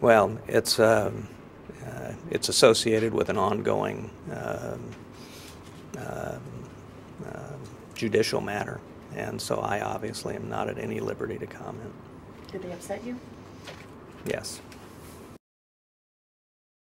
Well, it's, um, uh, it's associated with an ongoing um, uh, uh, judicial matter, and so I obviously am not at any liberty to comment. Did they upset you? Yes.